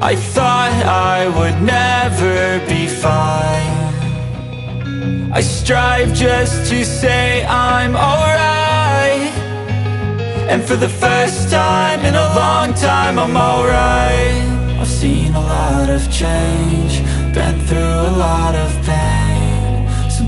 I thought I would never be fine. I strive just to say I'm alright. And for the first time in a long time I'm alright. I've seen a lot of change Been through a lot of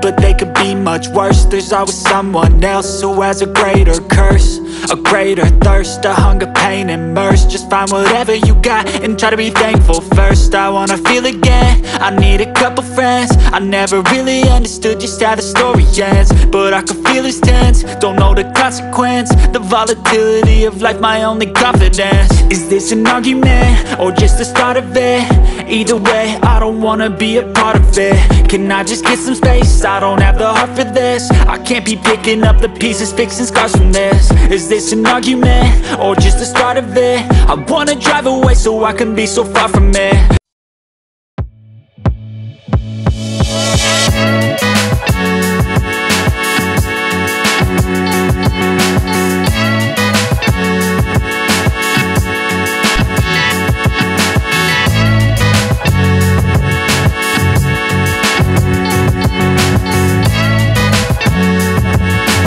but they could be much worse. There's always someone else who has a greater curse A greater thirst, a hunger, pain, and mercy. Just find whatever you got and try to be thankful first. I wanna feel again, I need a couple friends. I never really understood just how the story ends But I can feel it's tense, don't know the consequence The volatility of life, my only confidence. Is this an argument, or just the start of it? Either way, I don't wanna be a part of it. Can I just get some space? I don't have the heart for this I can't be picking up the pieces, fixing scars from this Is this an argument? Or just the start of it? I wanna drive away so I can be so far from it